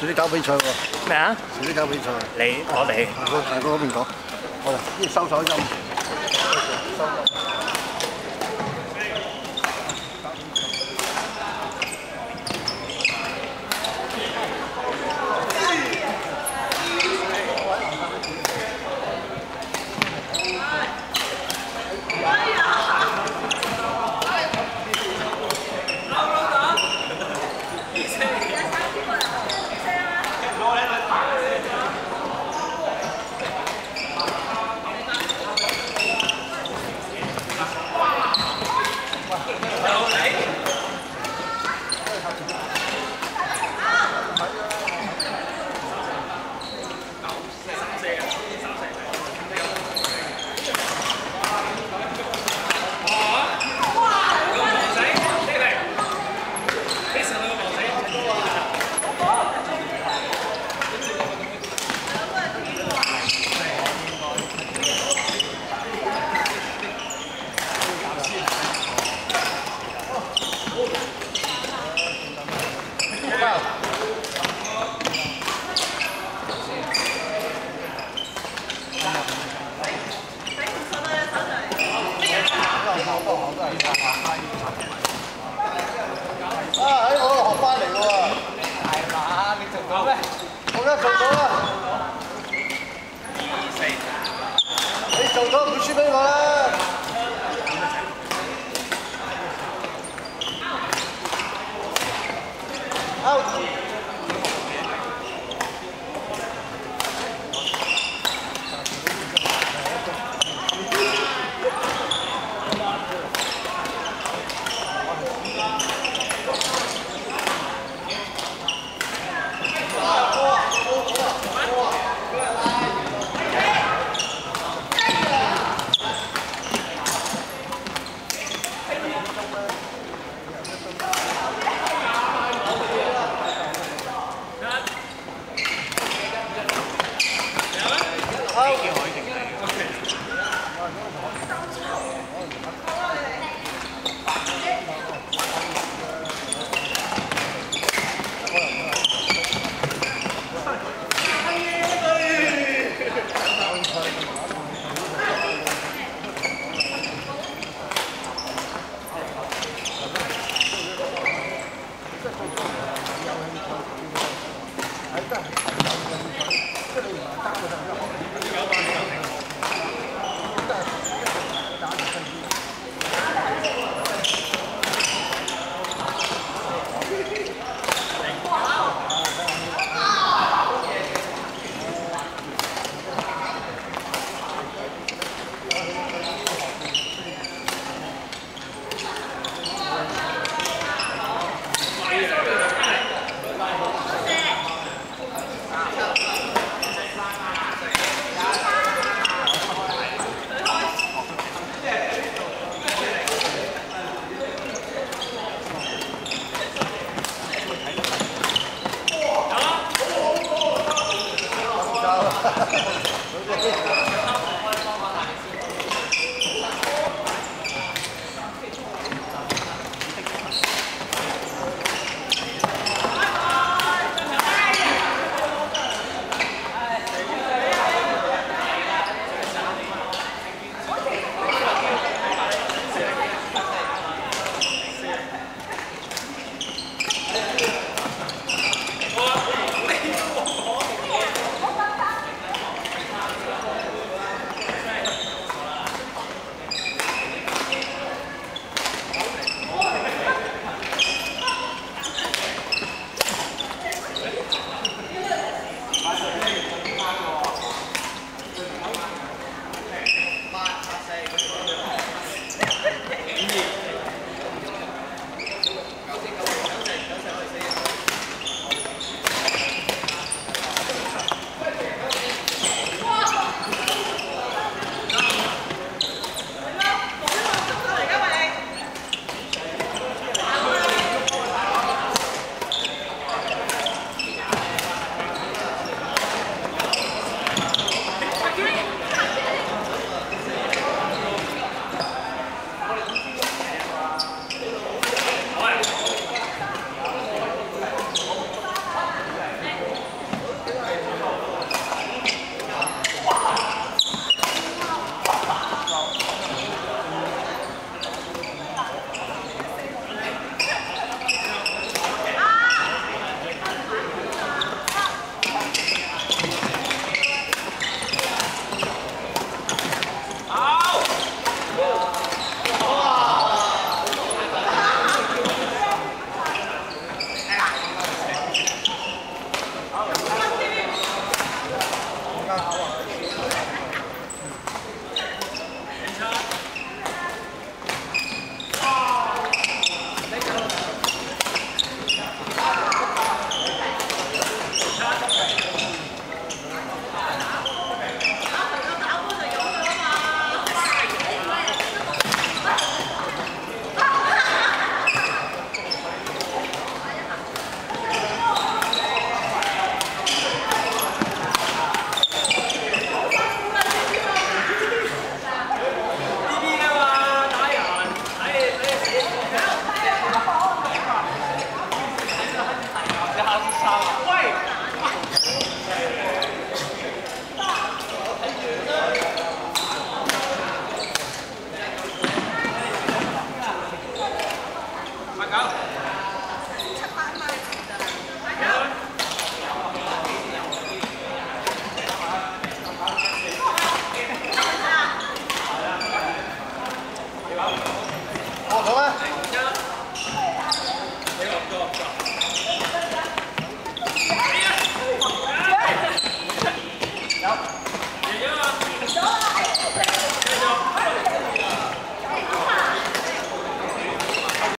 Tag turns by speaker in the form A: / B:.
A: 遲啲搞比賽喎。
B: 咩啊？
A: 遲啲搞比賽。
B: 你我哋。
A: 大哥大哥嗰邊講。好啦，呢收手音。啊！